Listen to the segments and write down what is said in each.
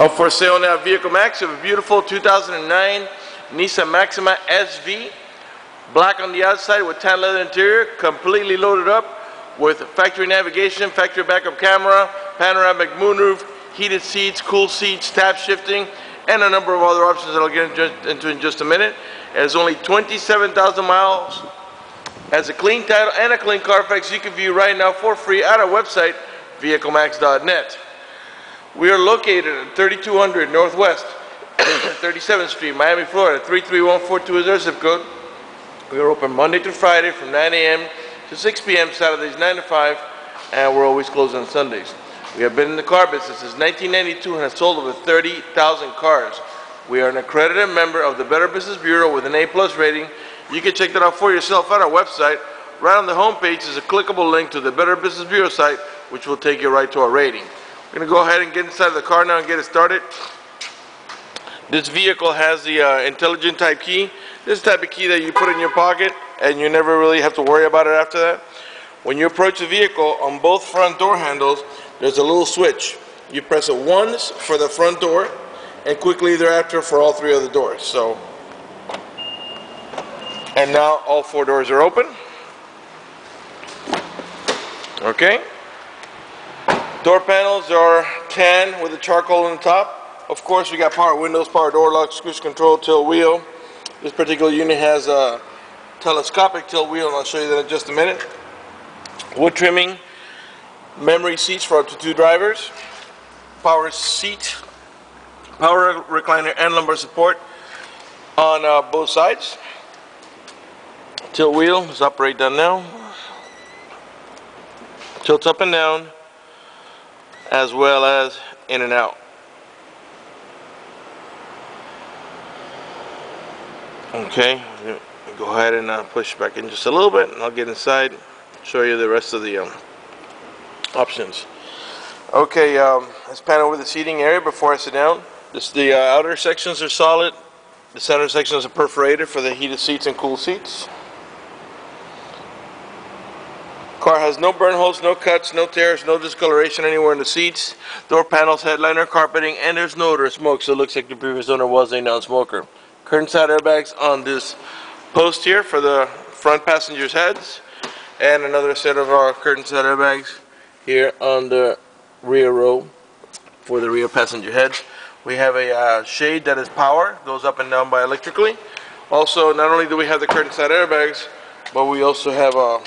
Up for sale now, Vehicle Max, of a beautiful 2009 Nissan Maxima SV. Black on the outside with tan leather interior, completely loaded up with factory navigation, factory backup camera, panoramic moonroof, heated seats, cool seats, tap shifting, and a number of other options that I'll get into- into in just a minute. It has only 27,000 miles, has a clean title and a clean Carfax you can view right now for free at our website, vehiclemax.net. We are located at 3200 Northwest 37th Street, Miami, Florida, 33142 is our zip code. We are open Monday through Friday from 9 a.m. to 6 p.m., Saturdays 9 to 5, and we're always closed on Sundays. We have been in the car business since 1992 and have sold over 30,000 cars. We are an accredited member of the Better Business Bureau with an A-plus rating. You can check that out for yourself at our website. Right on the homepage is a clickable link to the Better Business Bureau site, which will take you right to our rating. We're gonna go ahead and get inside of the car now and get it started. This vehicle has the uh, intelligent type key. This is the type of key that you put in your pocket and you never really have to worry about it after that. When you approach the vehicle, on both front door handles, there's a little switch. You press it once for the front door and quickly thereafter for all three other doors. So, and now all four doors are open. Okay. Door panels are tan with a charcoal on the top. Of course, we got power windows, power door locks, cruise control, tilt wheel. This particular unit has a telescopic tilt wheel, and I'll show you that in just a minute. Wood trimming, memory seats for up to two drivers, power seat, power recliner, and lumbar support on uh, both sides. Tilt wheel is operate down now. Tilts up and down, as well as in and out. Okay, go ahead and uh, push back in just a little bit, and I'll get inside, show you the rest of the um, options. Okay, um, let's pan over the seating area before I sit down. This, the uh, outer sections are solid. The center sections are perforated for the heated seats and cool seats. Car has no burn holes, no cuts, no tears, no discoloration anywhere in the seats. Door panels, headliner, carpeting, and there's no odor of smoke, so it looks like the previous owner was a non-smoker. Curtain side airbags on this post here for the front passengers' heads, and another set of our curtain side airbags here on the rear row for the rear passenger heads. We have a uh, shade that is power, goes up and down by electrically. Also, not only do we have the curtain side airbags, but we also have uh,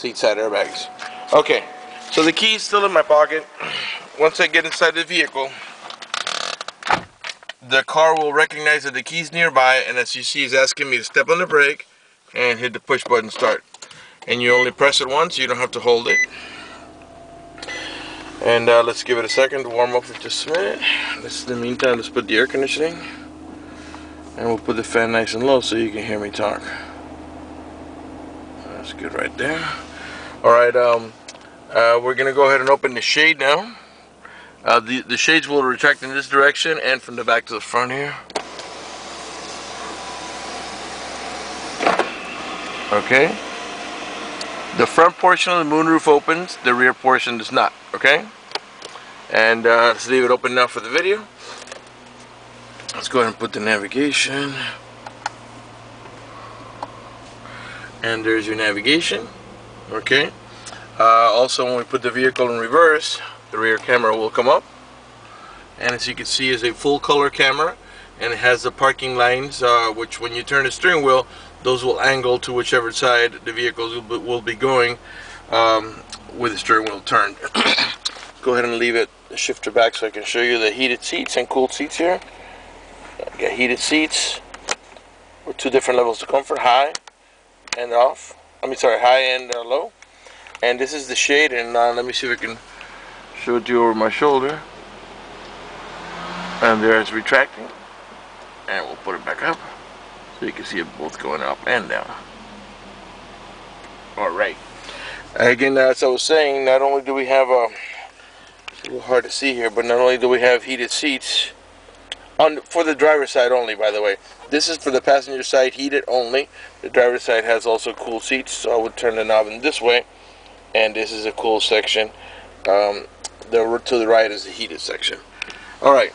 seat side airbags. Okay, so the key is still in my pocket. Once I get inside the vehicle, the car will recognize that the key's nearby, and as you see, it's asking me to step on the brake and hit the push button start. And you only press it once, you don't have to hold it. And uh, let's give it a second to warm up for just a minute. This, in the meantime, let's put the air conditioning. And we'll put the fan nice and low so you can hear me talk. That's good right there. All right, um, uh, we're gonna go ahead and open the shade now. Uh, the, the shades will retract in this direction and from the back to the front here. Okay. The front portion of the moonroof opens, the rear portion does not, okay? And uh, let's leave it open now for the video. Let's go ahead and put the navigation. And there's your navigation, okay? Uh, also, when we put the vehicle in reverse, the rear camera will come up. And as you can see, is a full color camera. And it has the parking lines, uh, which when you turn the steering wheel, those will angle to whichever side the vehicles will be, going um, with the steering wheel turned. Go ahead and leave it shifter back so I can show you the heated seats and cooled seats here. Got heated seats with two different levels of comfort, high and off. I mean, sorry, high and uh, low. And this is the shade, and uh, let me see if I can show it to you over my shoulder. And there it's retracting. And we'll put it back up so you can see it both going up and down. Alright. Again, as I was saying, not only do we have a, it's a little hard to see here, but not only do we have heated seats, on for the driver's side only, by the way. This is for the passenger side, heated only. The driver's side has also cool seats, so I would turn the knob in this way. And this is a cool section. Um, the to the right is the heated section. All right.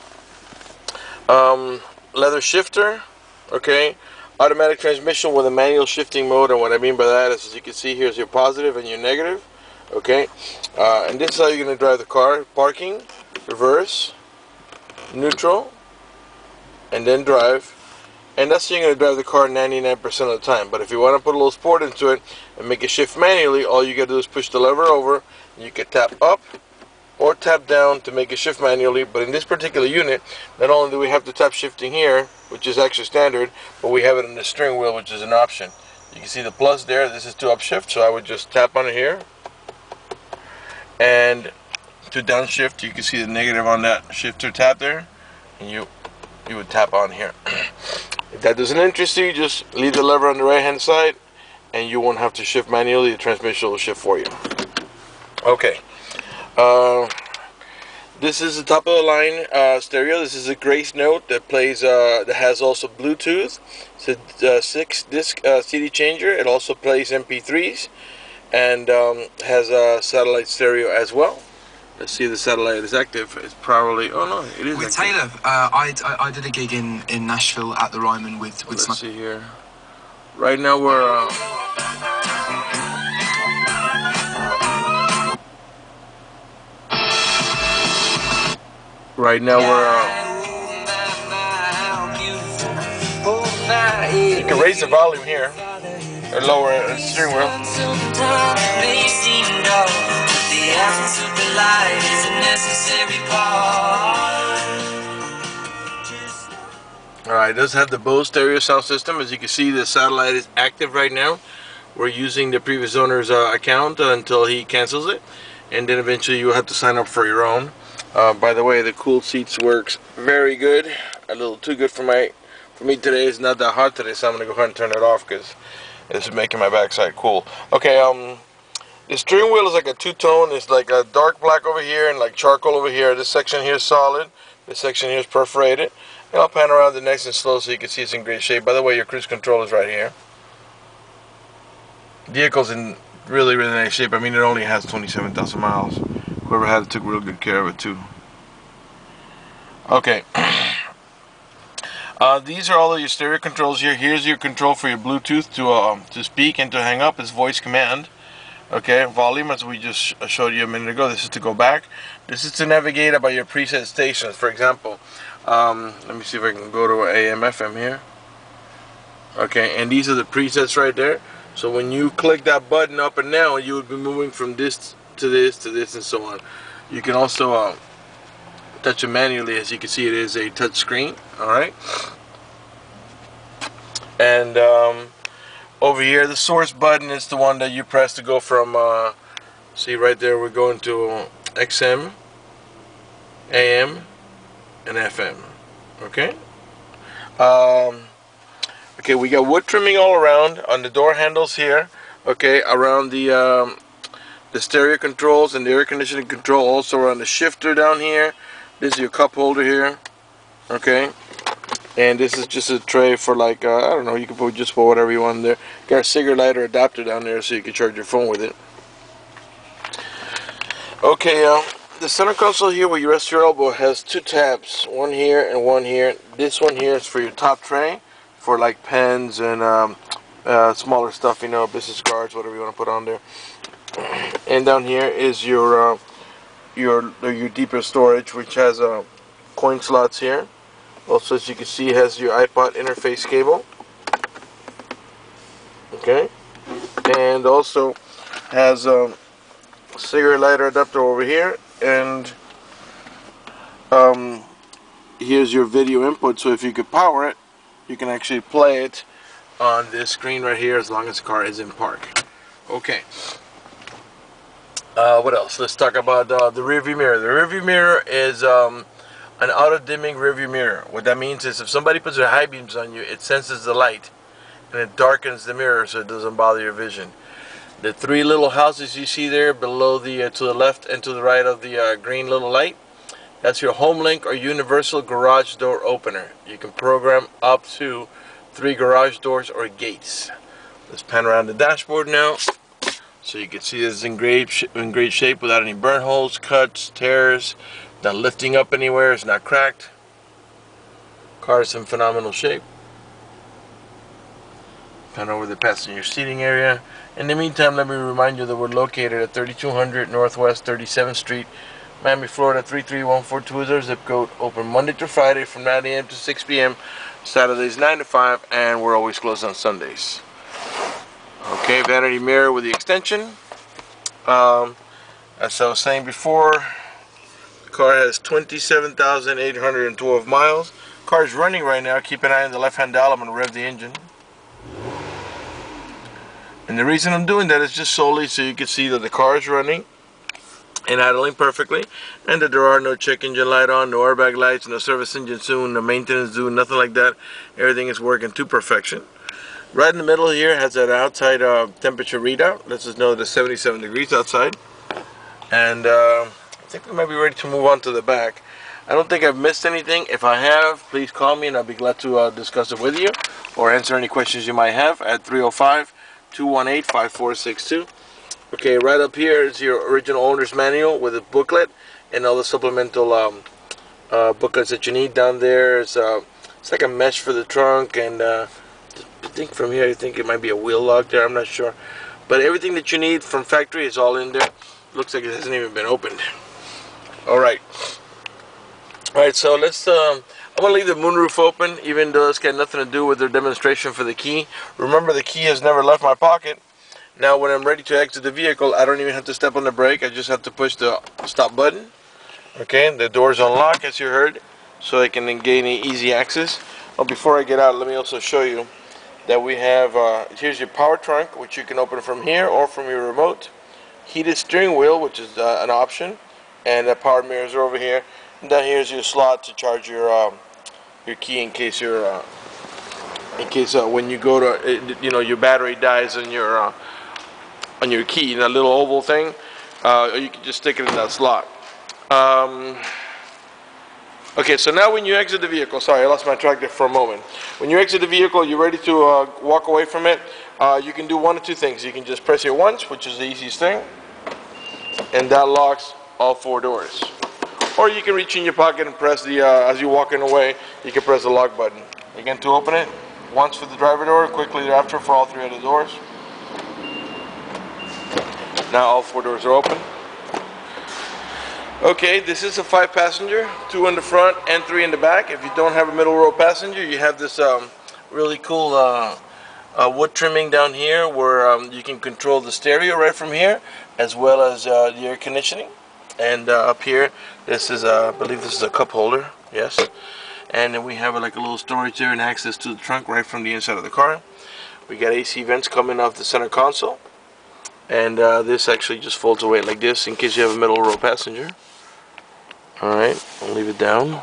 Um, leather shifter, okay. Automatic transmission with a manual shifting mode, and what I mean by that is, as you can see, here's your positive and your negative, okay. Uh, and this is how you're going to drive the car: parking, reverse, neutral, and then drive. And that's you're going to drive the car 99% of the time. But if you want to put a little sport into it and make it shift manually, all you got to do is push the lever over. You can tap up or tap down to make it shift manually. But in this particular unit, not only do we have the tap shifting here, which is actually standard, but we have it on the steering wheel, which is an option. You can see the plus there. This is to upshift, so I would just tap on it here. And to downshift, you can see the negative on that shifter tap there. And you you would tap on here. if that doesn't interest you, just leave the lever on the right hand side and you won't have to shift manually. The transmission will shift for you. Okay. Uh, this is the top of the line uh, stereo. This is a Gracenote that plays. Uh, that has also Bluetooth. It's a uh, six disc uh, CD changer. It also plays MP3s and um, has a satellite stereo as well. Let's see if the satellite is active. It's probably. Oh no, it is. With active. Taylor, uh, I, I I did a gig in, in Nashville at the Ryman with with Let's some. see here. Right now we're. Uh, right now we're. Uh, you can raise the volume here or lower it on the steering wheel. Alright, it does have the Bose stereo sound system. As you can see, the satellite is active right now. We're using the previous owner's uh, account until he cancels it. And then eventually you'll have to sign up for your own. Uh, by the way, the cool seats works very good. A little too good for my for me today. It's not that hot today, so I'm gonna go ahead and turn it off because it's making my backside cool. Okay, um, the steering wheel is like a two-tone. It's like a dark black over here and like charcoal over here. This section here is solid. This section here is perforated. And I'll pan around the nice and slow so you can see it's in great shape. By the way, your cruise control is right here. Vehicle's in really, really nice shape. I mean, it only has 27,000 miles. Whoever had it took real good care of it too. Okay. Uh, these are all of your stereo controls here. Here's your control for your Bluetooth to um, to speak and to hang up. It's voice command. Okay, volume as we just showed you a minute ago. This is to go back. This is to navigate about your preset stations. For example, um, let me see if I can go to AM FM here. Okay, and these are the presets right there. So when you click that button up and down, you would be moving from this to this to this and so on. You can also uh, touch it manually. As you can see, it is a touch screen. All right. And um, over here, the source button is the one that you press to go from. Uh, see right there, we're going to XM, AM, and FM. Okay. Um, okay, we got wood trimming all around on the door handles here. Okay, around the um, the stereo controls and the air conditioning control, also around the shifter down here. This is your cup holder here. Okay. And this is just a tray for like, uh, I don't know, you can put just put whatever you want in there. Got a cigarette lighter adapter down there so you can charge your phone with it. Okay, uh, the center console here where you rest your elbow has two tabs. One here and one here. This one here is for your top tray for like pens and um, uh, smaller stuff, you know, business cards, whatever you want to put on there. And down here is your uh, your your deeper storage, which has uh, coin slots here. Also, as you can see, it has your iPod interface cable. Okay, and also has a cigarette lighter adapter over here, and um, here's your video input. So if you could power it, you can actually play it on this screen right here, as long as the car is in park. Okay. Uh, what else? Let's talk about uh, the rear view mirror. The rear view mirror is um, an auto dimming rearview mirror. What that means is if somebody puts their high beams on you, it senses the light and it darkens the mirror so it doesn't bother your vision. The three little houses you see there below the uh, to the left and to the right of the uh, green little light, that's your HomeLink or universal garage door opener. You can program up to three garage doors or gates. Let's pan around the dashboard now. So you can see this is in great, in great shape without any burn holes, cuts, tears, not lifting up anywhere. It's not cracked. Car is in phenomenal shape. Kind over the passenger seating area. In the meantime, let me remind you that we're located at 3200 Northwest 37th Street, Miami, Florida 33142 is our zip code. Open Monday to Friday from 9 a.m. to 6 p.m. Saturdays 9 to 5, and we're always closed on Sundays. Okay, vanity mirror with the extension. Um, as I was saying before, car has 27,812 miles. Car is running right now. Keep an eye on the left-hand dial. I'm going to rev the engine. And the reason I'm doing that is just solely so you can see that the car is running and idling perfectly and that there are no check engine light on, no airbag lights, no service engine soon, no maintenance due, nothing like that. Everything is working to perfection. Right in the middle here has an outside uh, temperature readout. Lets us know that it's 77 degrees outside. And uh, I think we might be ready to move on to the back. I don't think I've missed anything. If I have, please call me and I'll be glad to uh, discuss it with you or answer any questions you might have at 305 218 5462. Okay, right up here is your original owner's manual with a booklet and all the supplemental um, uh, booklets that you need. Down there uh, it's like a mesh for the trunk, and uh, I think from here I think it might be a wheel lock there. I'm not sure, but everything that you need from factory is all in there. Looks like it hasn't even been opened. All right, all right. So let's. Um, I'm gonna leave the moonroof open, even though it's got nothing to do with their demonstration for the key. Remember, the key has never left my pocket. Now when I'm ready to exit the vehicle, I don't even have to step on the brake. I just have to push the stop button. Okay, the doors unlock as you heard, so I can gain easy access. But before I get out, let me also show you that we have, uh, here's your power trunk, which you can open from here or from your remote. Heated steering wheel, which is uh, an option. And the power mirrors are over here. And down here's your slot to charge your um, your key in case you're uh, in case uh, when you go to you know your battery dies in your uh, on your key, in that little oval thing, uh, or you can just stick it in that slot. Um, okay, so now when you exit the vehicle, sorry, I lost my track there for a moment. When you exit the vehicle, you're ready to uh, walk away from it. Uh, you can do one of two things. You can just press it once, which is the easiest thing, and that locks all four doors. Or you can reach in your pocket and press the, uh, as you're walking away, you can press the lock button. Again, to open it, once for the driver door, quickly thereafter for all three other doors. Now all four doors are open. Okay, this is a five passenger, two in the front and three in the back. If you don't have a middle row passenger, you have this um, really cool uh, uh, wood trimming down here where um, you can control the stereo right from here as well as uh, the air conditioning. And uh, up here, this is, uh, I believe this is a cup holder, yes. And then we have like a little storage there and access to the trunk right from the inside of the car. We got AC vents coming off the center console. And uh, this actually just folds away like this in case you have a middle row passenger. Alright I'll leave it down.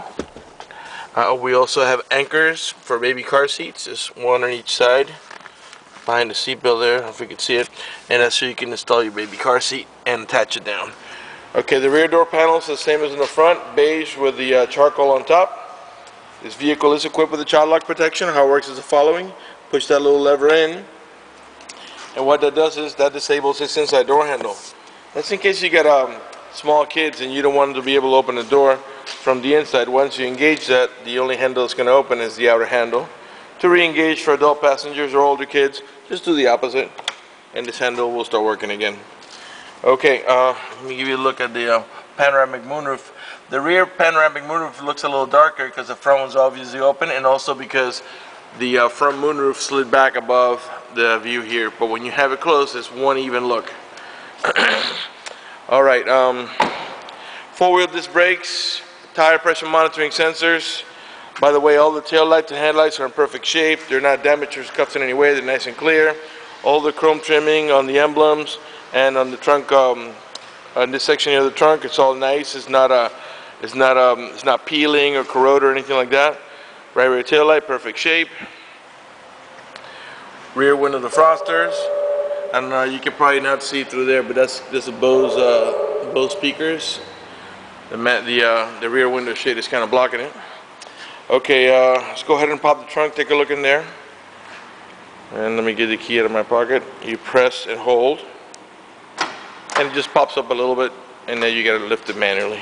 Uh, we also have anchors for baby car seats. Just one on each side behind the seat belt there if you can see it. And that's so you can install your baby car seat and attach it down okay the rear door panel is the same as in the front beige with the uh, charcoal on top this vehicle is equipped with a child lock protection how it works is the following push that little lever in and what that does is that disables this inside door handle. That's in case you got um, small kids and you don't want them to be able to open the door from the inside. Once you engage that, the only handle that's going to open is the outer handle. To re-engage for adult passengers or older kids, just do the opposite and this handle will start working again. Okay, uh, let me give you a look at the uh, panoramic moonroof. The rear panoramic moonroof looks a little darker because the front one's obviously open and also because the uh, front moonroof slid back above the view here, but when you have it closed, it's one even look. All right, um, four-wheel disc brakes, tire pressure monitoring sensors. By the way, all the tail lights and headlights are in perfect shape. They're not damaged or scuffed in any way. They're nice and clear. All the chrome trimming on the emblems and on the trunk, um, on this section here of the trunk, it's all nice. It's not a, it's not um, it's not peeling or corroded or anything like that. Right rear tail light, perfect shape. Rear window defrosters. I don't you can probably not see through there, but that's this is Bose uh, Bose speakers. The mat, the uh, the rear window shade is kind of blocking it. Okay, uh, let's go ahead and pop the trunk. Take a look in there. And let me get the key out of my pocket. You press and hold, and it just pops up a little bit, and then you got to lift it manually.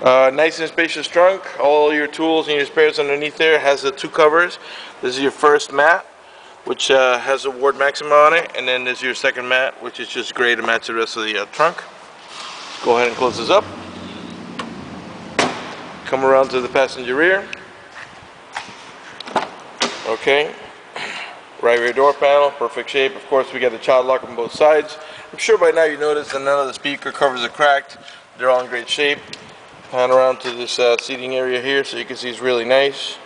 Uh, nice and spacious trunk, all your tools and your spares underneath there, has the two covers. This is your first mat, which uh, has a Ward Maxima on it, and then there's your second mat, which is just gray to match the rest of the uh, trunk. Go ahead and close this up. Come around to the passenger rear. Okay. Right rear door panel, perfect shape. Of course, we got the child lock on both sides. I'm sure by now you noticed that none of the speaker covers are cracked. They're all in great shape. Pan around to this uh, seating area here so you can see it's really nice.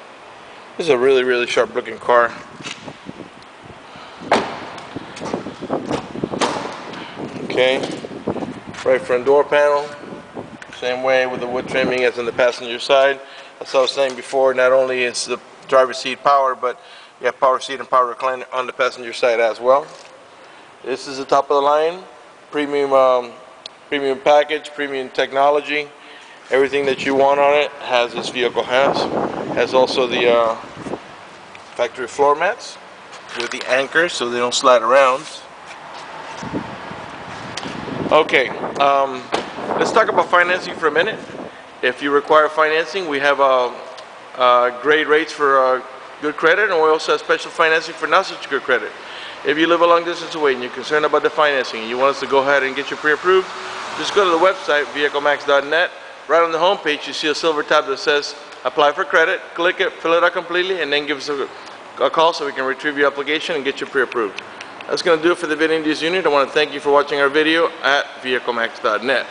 This is a really, really sharp looking car. Okay. Right front door panel. Same way with the wood trimming as on the passenger side. As I was saying before, not only is the driver's seat power, but you have power seat and power recliner on the passenger side as well. This is the top of the line, premium, um, premium package, premium technology. Everything that you want on it has this vehicle has. Has also the uh, factory floor mats with the anchors so they don't slide around. Okay, um, let's talk about financing for a minute. If you require financing, we have uh, uh, great rates for uh, good credit, and we also have special financing for not such good credit. If you live a long distance away and you're concerned about the financing, and you want us to go ahead and get you pre-approved, just go to the website, vehiclemax.net. Right on the homepage, you see a silver tab that says Apply for Credit. Click it, fill it out completely, and then give us a, a call so we can retrieve your application and get you pre-approved. That's going to do it for the Video News Unit. I want to thank you for watching our video at vehiclemax.net.